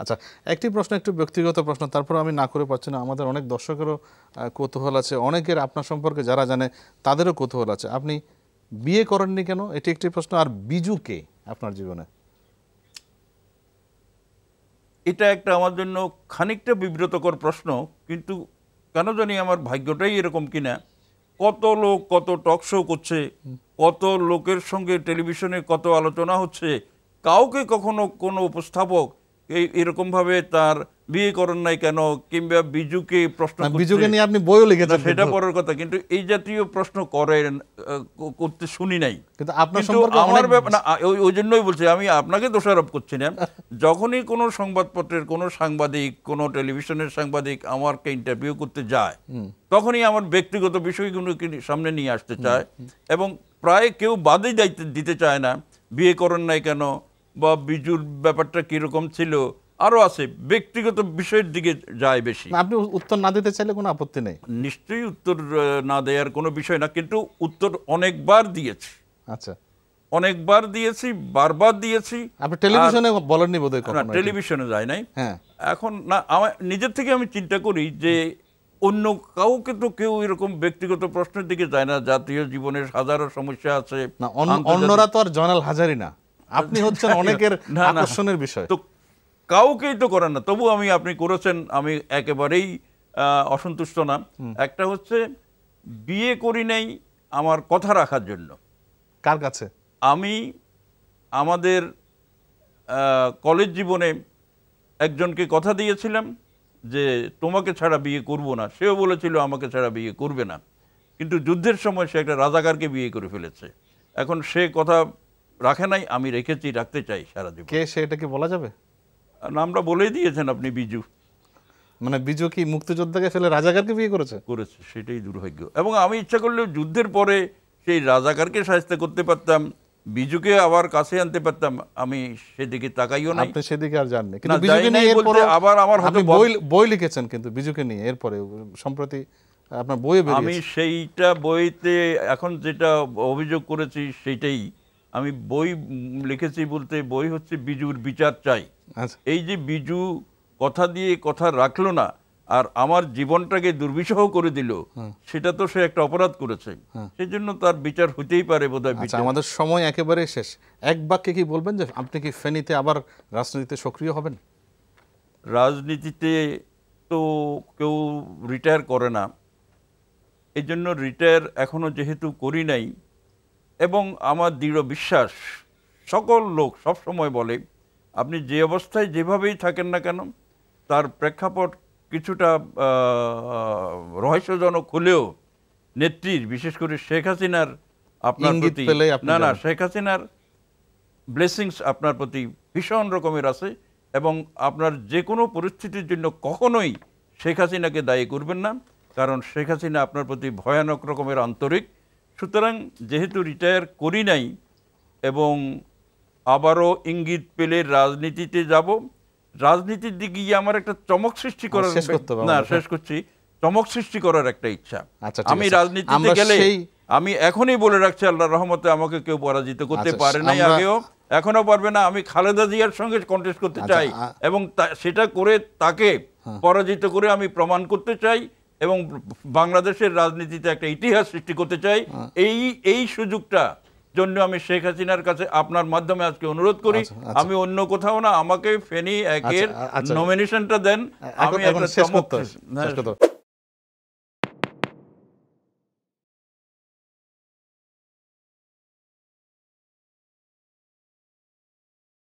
আচ্ছা একটি প্রশ্ন একটু ব্যক্তিগত প্রশ্ন তারপর আমি না করে পাচ্ছি না। আমাদের অনেক দর্শকেরও কৌতূহল আছে অনেকের আপনার সম্পর্কে যারা জানে তাদেরও কৌতূহল আছে। আপনি বিয়ে করেননি কেন? এটি একটি প্রশ্ন। আর বিজু কে আপনার জীবনে? এটা একটা আমার জন্য খানিকটা বিব্রতকর প্রশ্ন কিন্তু কেন জানি আমার ভাগ্যটাই এরকম কিনা। কত লোক কত টক শো করছে কত লোকের সঙ্গে টেলিভিশনে কত আলোচনা হচ্ছে কাউকে কখনো কোনো উপস্থাপক এই এরকমভাবে তার বিয়ে করেন নাই কেন কিংবা বিজুকে প্রশ্ন বিজুকে নিয়ে আপনি বইও লিখেছেন সেটা পরের কথা কিন্তু এই জাতীয় প্রশ্ন করেন করতে শুনি নাই। কিন্তু আপনার সম্পর্কে আমার ব্যাপার না ওই- জন্যই বলছি আমি আপনাকে দোষারোপ করছি না। যখনই কোনো সংবাদপত্রের কোনো সাংবাদিক কোনো টেলিভিশনের সাংবাদিক আমাকে ইন্টারভিউ করতে যায় তখনই আমার ব্যক্তিগত বিষয়গুলোকে সামনে নিয়ে আসতে চায়। এবং প্রায় কেউ বাদই দায়িত্ব দিতে চায় না বিয়ে করেন নাই কেন বা বিজুর ব্যাপারটা কীরকম ছিল আরও আছে। ব্যক্তিগত বিষয়ের দিকে যায় বেশি। আপনি উত্তর না দিতে চাইলে কোনো আপত্তি নেই। নিশ্চয়ই উত্তর না দেওয়ার কোনো বিষয় না কিন্তু উত্তর অনেকবার দিয়েছি। আচ্ছা। অনেকবার দিয়েছি বারবার দিয়েছি। আপনি টেলিভিশনে বলেননি বোধহয় না টেলিভিশনে যায় নাই। হ্যাঁ। এখন না আমার নিজের থেকে আমি চিন্তা করি যে অন্য কাউকে তো কেউ এরকম ব্যক্তিগত প্রশ্নের দিকে যায় না। জাতীয় জীবনের হাজারো সমস্যা আছে অন্যরা তো আর জয়নাল হাজারি না। আপনি হচ্ছেন অনেকের। আকর্ষণের বিষয়। তো কাউকেই তো করেন না। তবু আমি আপনি করেছেন আমি একেবারেই অসন্তুষ্ট না। একটা হচ্ছে বিয়ে করি নাই আমার কথা রাখার জন্য। কার কাছে? আমি আমাদের কলেজ জীবনে একজনকে কথা দিয়েছিলাম যে তোমাকে ছাড়া বিয়ে করব না। সেও বলেছিল আমাকে ছাড়া বিয়ে করবে না। কিন্তু যুদ্ধের সময় সে একটা রাজাকারকে বিয়ে করে ফেলেছে। এখন সে কথা রাখে নাই আমি রেখেছি রাখতে চাই সারা জীবন। কে সে এটা কি বলা যাবে? নামটা বলেই দিয়েছেন আপনি বিজু। মানে বিজু কি মুক্তিযোদ্ধাকে ফেলে রাজাকারকে বিয়ে করেছে? করেছে সেটাই দুর্ভাগ্য। এবং আমি ইচ্ছা করলেও যুদ্ধের পরে সেই রাজাকারকে সাহায্য করতে পারতাম বিজুকে আবার কাছে আনতে পারতাম আমি সেদিকে তাকাইও না আপনি সেদিকে আর জাননি কিন্তু বিজুকে নিয়ে এরপরে আবার আমার হয়তো বই বই লিখেছেন কিন্তু বিজুকে নিয়ে এরপরে সম্প্রতি আপনার বইয়ে আমি সেইটা বইতে এখন যেটা অভিযোগ করেছি সেইটাই আমি বই লিখেছি বলতে বই হচ্ছে বিজুর বিচার চাই। আচ্ছা। এই যে বিজু কথা দিয়ে কথা রাখল না আর আমার জীবনটাকে দুর্বিষহ করে দিল সেটা তো সে একটা অপরাধ করেছে। সেই জন্য তার বিচার হতেই পারে বোধহয় আচ্ছা আমাদের সময় একেবারে শেষ। এক বাক্যে কি বলবেন যে আপনি কি ফেনীতে আবার রাজনীতিতে সক্রিয় হবেন? রাজনীতিতে তো কেউ রিটায়ার করে না। এই জন্য রিটায়ার এখনও যেহেতু করি নাই এবং আমার দৃঢ় বিশ্বাস সকল লোক সব সময় বলে আপনি যে অবস্থায় যেভাবেই থাকেন না কেন তার প্রেক্ষাপট কিছুটা রহস্যজনক হলেও নেত্রীর বিশেষ করে শেখ হাসিনার আপনার প্রতি না না শেখ হাসিনার ব্লেসিংস আপনার প্রতি ভীষণ রকমের আছে এবং আপনার যে কোনো পরিস্থিতির জন্য কখনোই শেখ হাসিনাকে দায়ী করবেন না কারণ শেখ হাসিনা আপনার প্রতি ভয়ানক রকমের আন্তরিক সুতরাং যেহেতু রিটায়ার করি নাই এবং আবারও ইঙ্গিত পেলে রাজনীতিতে যাব রাজনীতির দিকে গিয়ে আমার একটা চমক সৃষ্টি করার শেষ না শেষ করছি। চমক সৃষ্টি করার একটা ইচ্ছা। আচ্ছা, আমি রাজনীতিতে গেলে আমি এখনই বলে রাখছি আল্লাহ রহমতে আমাকে কেউ পরাজিত করতে আচ্ছা, পারে নাই আগেও। এখনও পারবে না আমি খালেদা জিয়ার সঙ্গে কন্টেস্ট করতে আচ্ছা, চাই এবং সেটা করে তাকে পরাজিত করে আমি প্রমাণ করতে চাই। এবং বাংলাদেশের রাজনীতিতে একটা ইতিহাস সৃষ্টি করতে চাই। এই এই সুযোগটা জন্য আমি শেখ হাসিনার কাছে আপনার মাধ্যমে আজকে অনুরোধ করি। আচ্ছা, আচ্ছা। আমি অন্য কোথাও না আমাকে ফেনি একের আচ্ছা, আচ্ছা। নমিনেশনটা দেন। আমি একটা